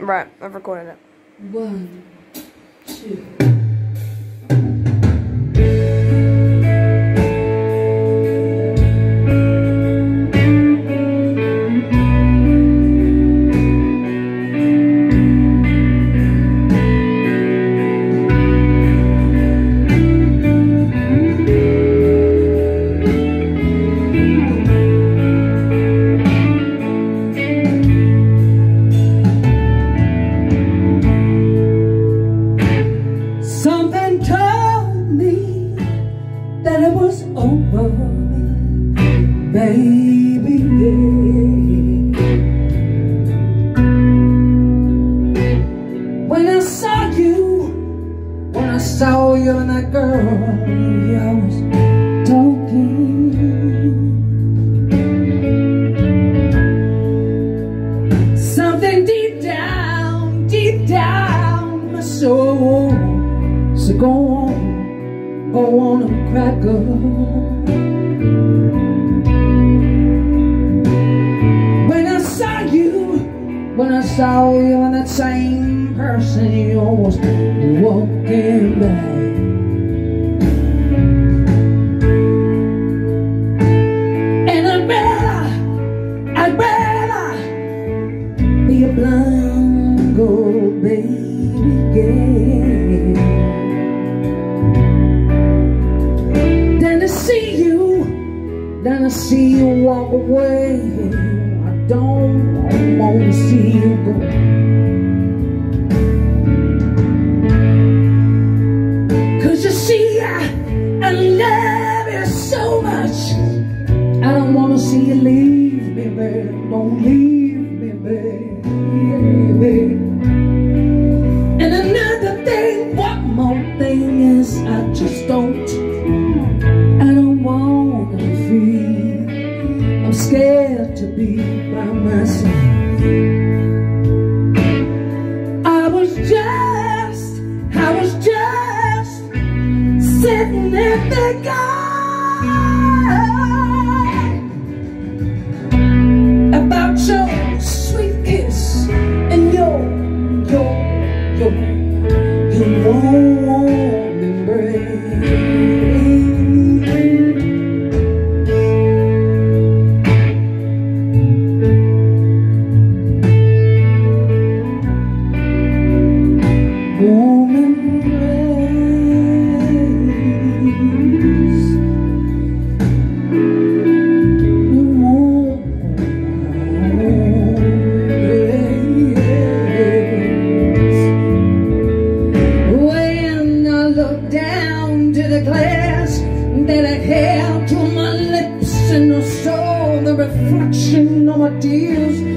Right, I've recorded it. One, two. You and that girl, I was talking. Something deep down, deep down my soul. So go on, go on and girl. When I saw you, when I saw you and that same person, you was walking by. Baby. Than to see you, than to see you walk away. I don't want to see you go. Just don't, I don't wanna feel. I'm scared to be by myself. I was just, I was just sitting there thinking. about your sweet kiss and your, your, your Warm embrace. When I look down to the glass that I held to my lips and I saw the reflection of my tears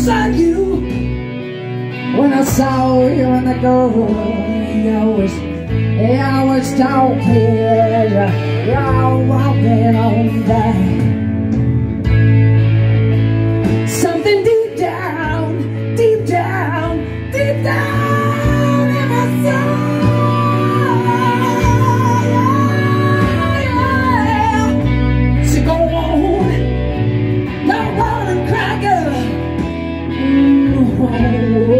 was you. When I saw you in the door You was, you was talking You're walking on down In